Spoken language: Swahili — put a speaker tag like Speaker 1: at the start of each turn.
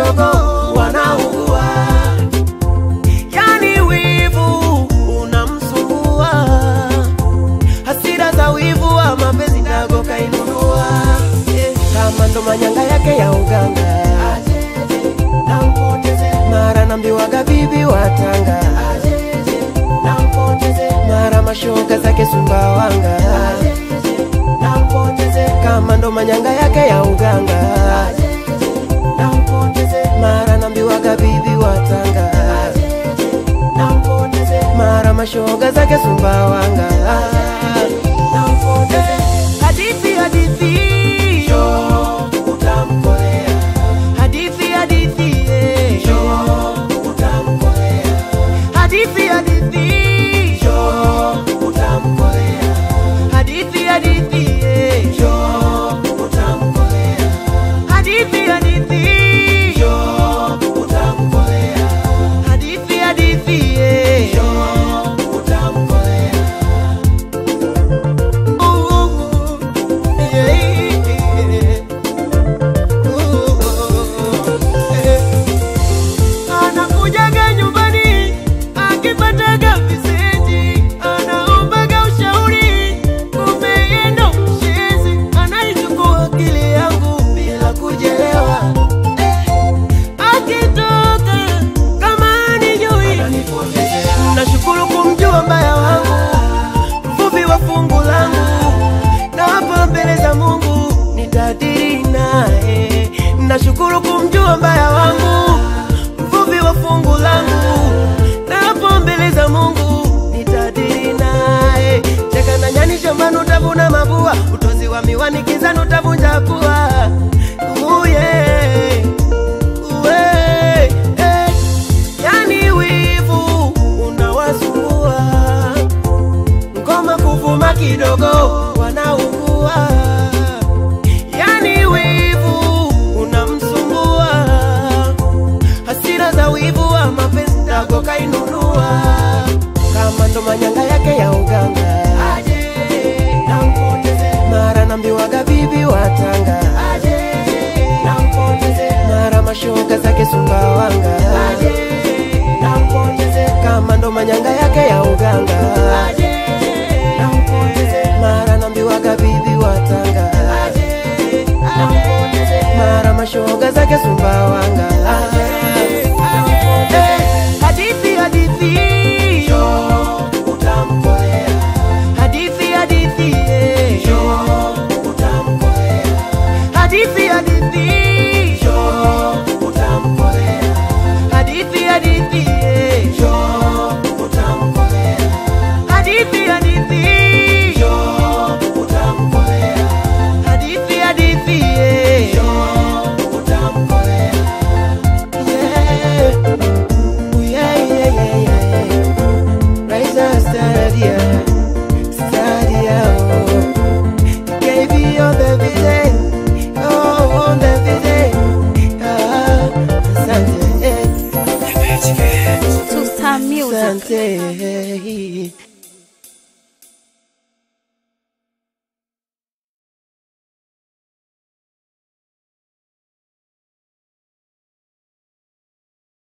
Speaker 1: kidogo, wanaugua. Yani wivu unamsumbua, hasira za wivu wa mapenzi dago kainunua, Eh, kama ndo manyanga yake ya uganga. Mara nambiwaga bibi watanga mara mashoga zake sumbawanga kama ndo manyanga yake ya uganga nambiwaga bibi watanga mara mashoga zake sumbawanga nashukuru kumjua mbaya wangu. Mvuvi wa fungu langu na hapo mbele za mungu nitadiri naye. Cheka na nyani shambani utavuna mabua utozi wa miwani kizani utavunja pua. Kidogo uwe zake wanga kama ndo manyanga yake ya uganga. Mara nambiwaga bibi watanga mara mashoga zake sumba sumbawanga yeah.